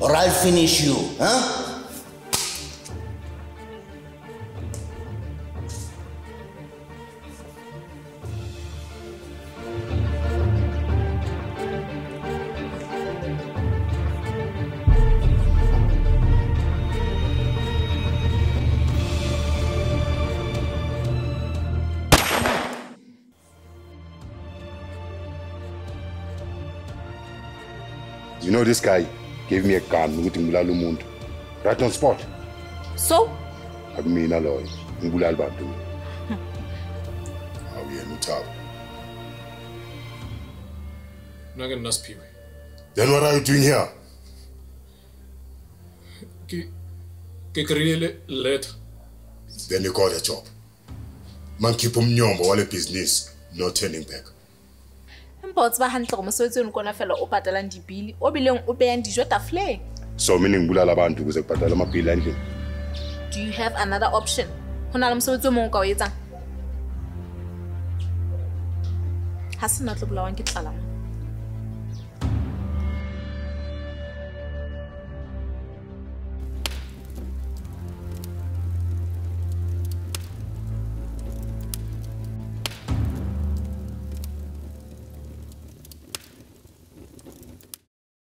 Or I'll finish you, huh? You know this guy gave me a gun ukuthi ngibulala umuntu. Right on spot. so Akumina loyo. Ngibulala abantu. Awuyena uThabo. nake ninasiphiwe Then what are you doing here? ke ke kry-ile letter Then you got a job. Man keep umnyombo wale business no turning back. Empa o tseba hantle gore mosebetsi ono kona fela o patalang dibili o bileng o beyang dijo tafoleng. So meaning bulala abantu ukuze kubhadala amabhili endlini. do you have another option? Go na le mosebetsi o mongwe o ka o etsang? Ga se nna tlo bolawang ke tlala. mo